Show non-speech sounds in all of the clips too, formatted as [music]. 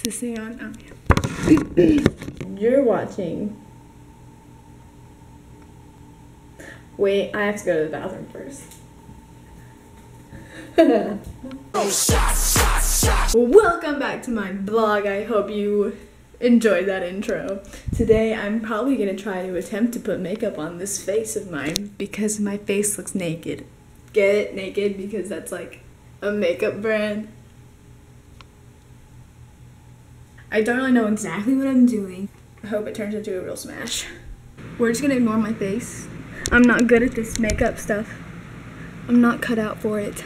Is this thing on? Oh, ah, yeah. You're watching. Wait, I have to go to the bathroom first. Welcome back to my blog. I hope you enjoyed that intro. Today I'm probably gonna try to attempt to put makeup on this face of mine because my face looks naked. Get it? Naked because that's like a makeup brand. I don't really know exactly what I'm doing. I hope it turns into a real smash. We're just gonna ignore my face. I'm not good at this makeup stuff. I'm not cut out for it.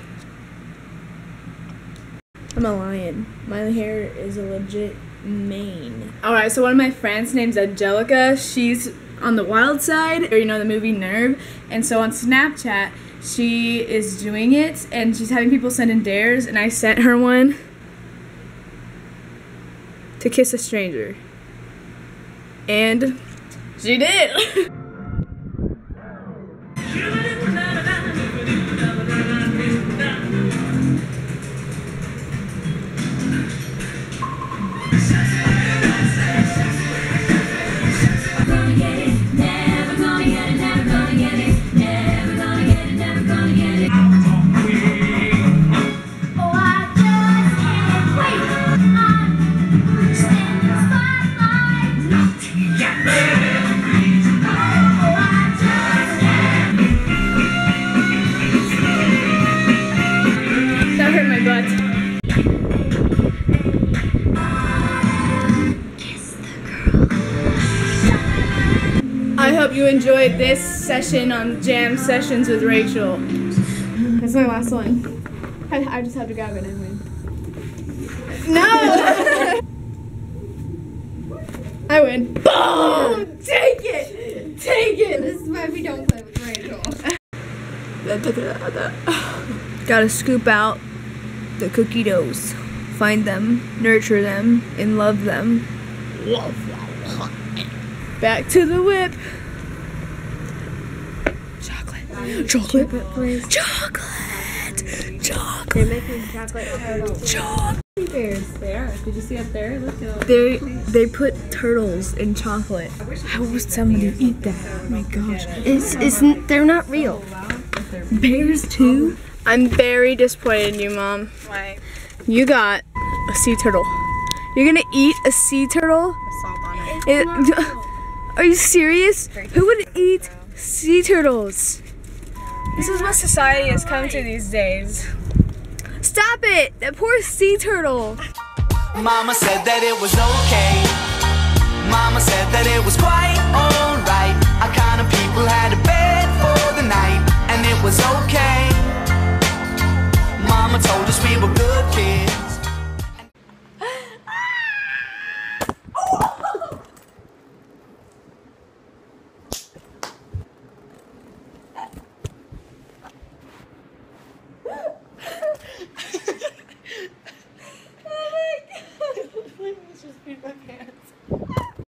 I'm a lion. My hair is a legit mane. Alright, so one of my friends name's Angelica. She's on the wild side, or you know the movie Nerve. And so on Snapchat, she is doing it and she's having people send in dares and I sent her one to kiss a stranger. And she did. [laughs] hope you enjoyed this session on Jam Sessions with Rachel. That's my last one. I, I just have to grab it and win. No! [laughs] I win. Boom! Take it! Take it! This is why we don't play with Rachel. [laughs] Gotta scoop out the cookie doughs. Find them, nurture them, and love them. Back to the whip. Chocolate. Chocolate. Chocolate. Chocolate. They're making chocolate turtles. Chocolate. Bears. They are. Did you see up there? Look at They they put turtles in chocolate. How would somebody eat that? Oh, oh my gosh. It's, it's, they're not real. Bears too? I'm very disappointed in you, Mom. Why? You got a sea turtle. You're gonna eat a sea turtle? Salt on it. It- [laughs] are you serious? Who would eat sea turtles? This is what society has come to these days. Stop it! That poor sea turtle. Mama said that it was okay. Mama said that it was quite